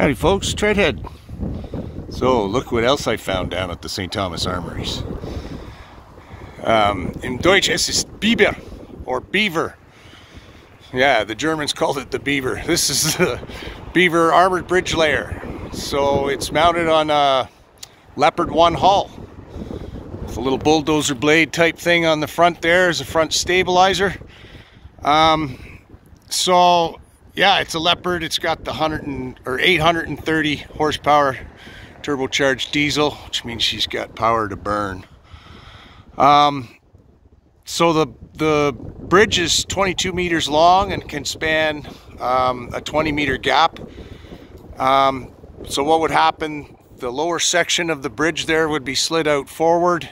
Howdy folks, Treadhead. So look what else I found down at the St. Thomas Armouries. Um, in Deutsch es ist Biber or beaver. Yeah, the Germans called it the beaver. This is the beaver armored bridge layer. So it's mounted on a Leopard 1 hull. With a little bulldozer blade type thing on the front there as a front stabilizer. Um, so yeah, it's a Leopard. It's got the 100 and, or 830 horsepower turbocharged diesel, which means she's got power to burn. Um, so the the bridge is 22 meters long and can span um, a 20 meter gap. Um, so what would happen? The lower section of the bridge there would be slid out forward,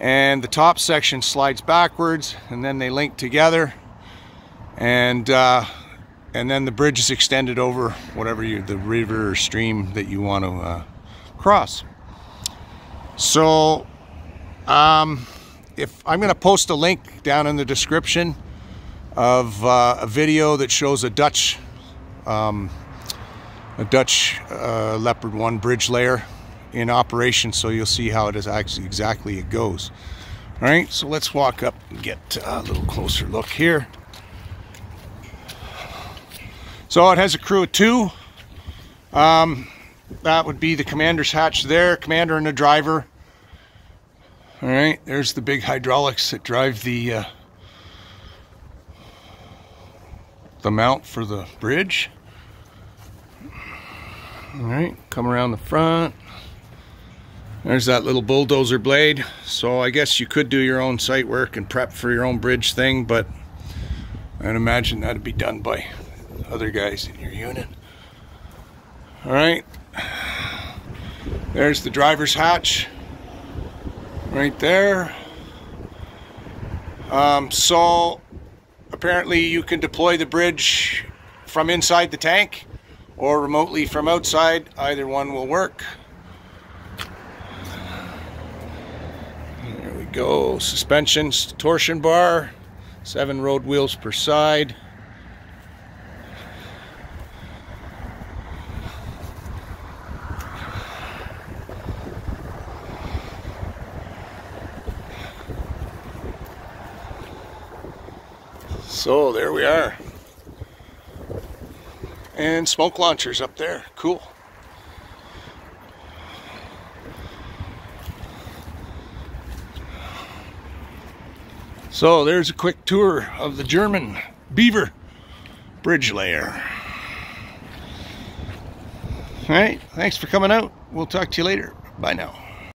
and the top section slides backwards, and then they link together. And uh, and then the bridge is extended over whatever you the river or stream that you want to uh, cross. So um, if I'm gonna post a link down in the description of uh, a video that shows a Dutch um, a Dutch uh, Leopard 1 bridge layer in operation so you'll see how it is actually exactly it goes. All right so let's walk up and get a little closer look here so it has a crew of two. Um, that would be the commander's hatch there, commander and the driver. All right, there's the big hydraulics that drive the uh, the mount for the bridge. All right, come around the front. There's that little bulldozer blade. So I guess you could do your own site work and prep for your own bridge thing, but I'd imagine that'd be done by other guys in your unit. All right, there's the driver's hatch right there. Um, so apparently you can deploy the bridge from inside the tank or remotely from outside. Either one will work. There we go. Suspensions, torsion bar, seven road wheels per side. So there we are. And smoke launchers up there. Cool. So there's a quick tour of the German Beaver bridge layer. All right, thanks for coming out. We'll talk to you later. Bye now.